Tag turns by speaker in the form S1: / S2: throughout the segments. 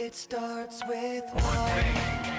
S1: It starts with
S2: one thing.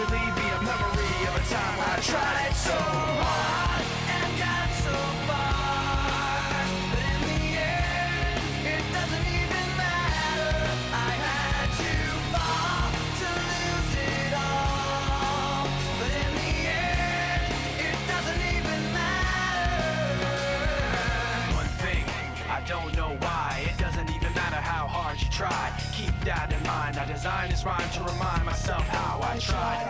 S2: eventually be a memory of a time I tried so hard and got so far. But in the end, it doesn't even matter. I had to fall to lose it all. But in the end, it doesn't even matter. One thing, I don't know why. It doesn't even matter how hard you try. Keep that in mind. I designed this rhyme to remind myself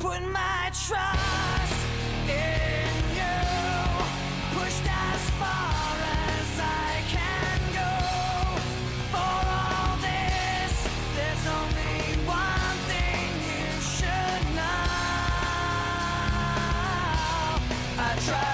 S2: Put my trust in you. Pushed as far as I can go. For all this, there's only one thing you should know. I tried.